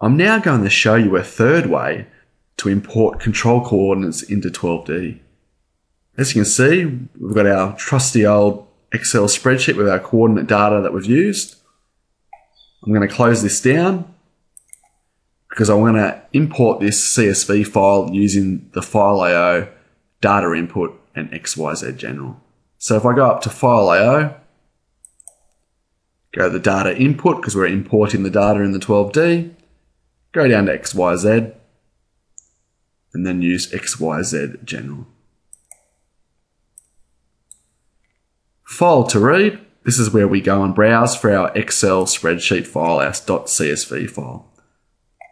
I'm now going to show you a third way to import control coordinates into 12D. As you can see, we've got our trusty old Excel spreadsheet with our coordinate data that we've used. I'm going to close this down because I want to import this CSV file using the file IO data input and XYZ general. So if I go up to file IO, go to the data input because we're importing the data in the 12D, go down to XYZ, and then use XYZ general. File to read, this is where we go and browse for our Excel spreadsheet file, our .csv file.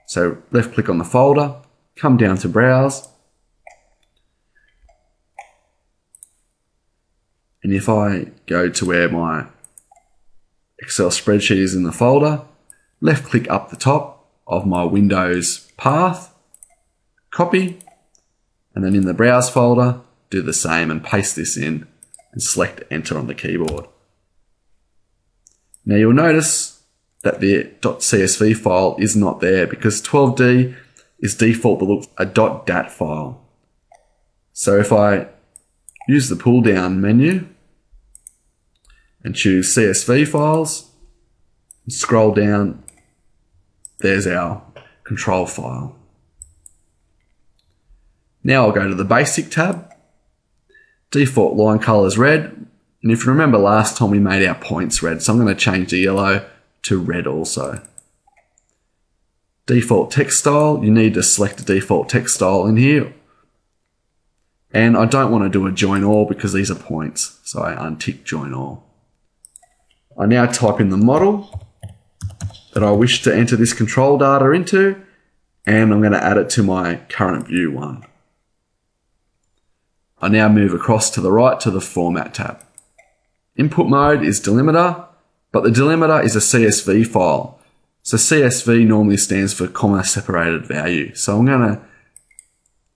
So left click on the folder, come down to browse, and if I go to where my Excel spreadsheet is in the folder, left click up the top of my Windows path, copy, and then in the browse folder, do the same and paste this in and select enter on the keyboard. Now you'll notice that the .csv file is not there because 12D is default look a .dat file. So if I use the pull down menu and choose CSV files, scroll down, there's our control file. Now I'll go to the basic tab. Default line color is red. And if you remember last time we made our points red, so I'm going to change the yellow to red also. Default text style, you need to select a default text style in here. And I don't want to do a join all because these are points. So I untick join all. I now type in the model that I wish to enter this control data into, and I'm going to add it to my current view one. I now move across to the right to the Format tab. Input mode is delimiter, but the delimiter is a CSV file. So CSV normally stands for comma separated value. So I'm going to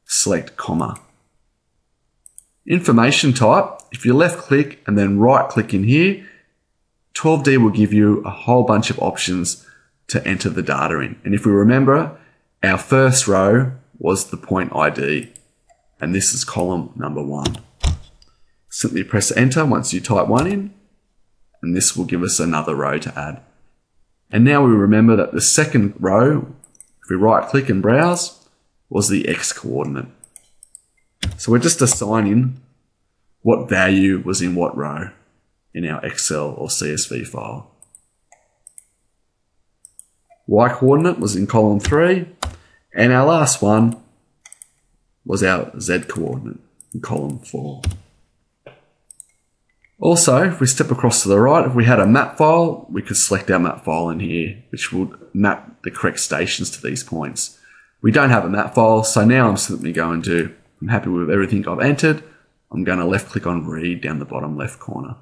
select comma. Information type, if you left click and then right click in here, 12D will give you a whole bunch of options to enter the data in. And if we remember, our first row was the point ID and this is column number one. Simply press enter once you type one in, and this will give us another row to add. And now we remember that the second row, if we right click and browse, was the X coordinate. So we're just assigning what value was in what row in our Excel or CSV file. Y coordinate was in column 3, and our last one was our Z coordinate in column 4. Also, if we step across to the right, if we had a map file, we could select our map file in here, which would map the correct stations to these points. We don't have a map file, so now I'm simply going to, I'm happy with everything I've entered. I'm going to left click on read down the bottom left corner.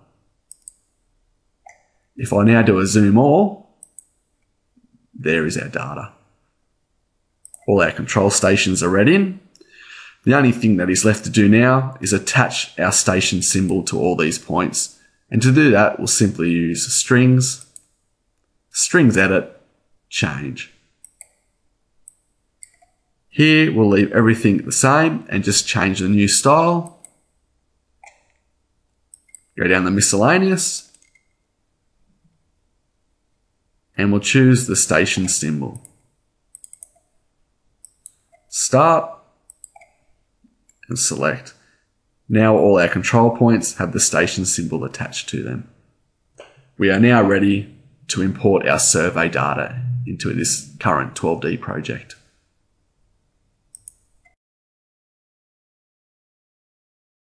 If I now do a zoom all, there is our data. All our control stations are read in. The only thing that is left to do now is attach our station symbol to all these points. And to do that, we'll simply use strings, strings edit, change. Here, we'll leave everything the same and just change the new style. Go down the miscellaneous. And we'll choose the station symbol. Start and select. Now all our control points have the station symbol attached to them. We are now ready to import our survey data into this current 12D project.